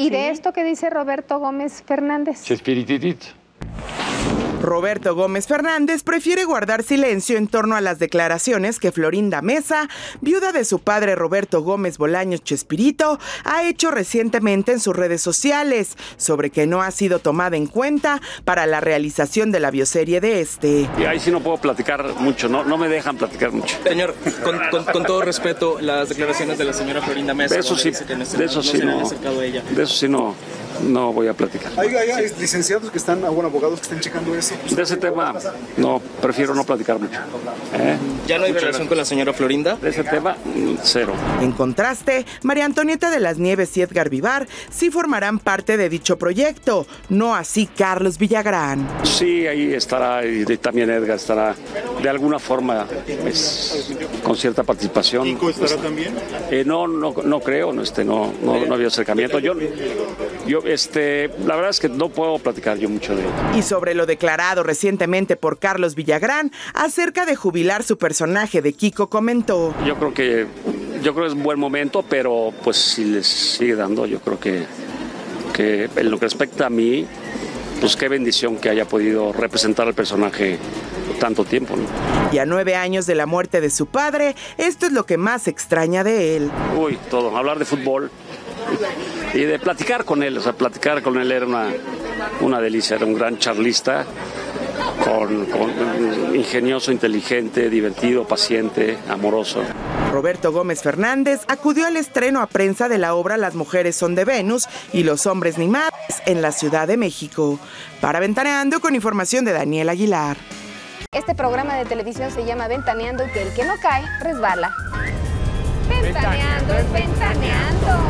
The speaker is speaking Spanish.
¿Y de esto que dice Roberto Gómez Fernández? Chespirititito. Roberto Gómez Fernández prefiere guardar silencio en torno a las declaraciones que Florinda Mesa, viuda de su padre Roberto Gómez Bolaños Chespirito, ha hecho recientemente en sus redes sociales sobre que no ha sido tomada en cuenta para la realización de la bioserie de este. Y ahí sí no puedo platicar mucho, no, no me dejan platicar mucho. Señor, con, con- con todo respeto, las declaraciones de la señora Florinda Mesa. De eso sí, que este de eso no sí no, ella. de eso sí no, no voy a platicar. Hay, hay- hay licenciados que están, ah, bueno, abogados que están checando eso. De ese tema, no, prefiero no platicar mucho. ¿eh? ¿Ya no hay Muchas relación con la señora Florinda? De ese tema, mm, cero. En contraste, María Antonieta de las Nieves y Edgar Vivar sí formarán parte de dicho proyecto, no así Carlos Villagrán. Sí, ahí estará, y también Edgar estará de alguna forma con cierta participación. ¿Nico estará también? Eh, no, no, no creo, no, este, no, no, no había acercamiento. Yo, yo, este, la verdad es que no puedo platicar yo mucho de ello. Y sobre lo declarado recientemente por Carlos Villagrán acerca de jubilar su personaje de Kiko comentó. Yo creo que, yo creo que es un buen momento, pero pues si les sigue dando, yo creo que, que en lo que respecta a mí, pues qué bendición que haya podido representar al personaje tanto tiempo, ¿no? Y a nueve años de la muerte de su padre, esto es lo que más extraña de él. Uy, todo, hablar de fútbol y de platicar con él, o sea, platicar con él era una, una delicia, era un gran charlista, con, con- ingenioso, inteligente, divertido, paciente, amoroso. Roberto Gómez Fernández acudió al estreno a prensa de la obra Las mujeres son de Venus y los hombres ni más en la Ciudad de México. Para Ventaneando con información de Daniel Aguilar. Este programa de televisión se llama Ventaneando y que el que no cae resbala. Ventaneando es ventaneando.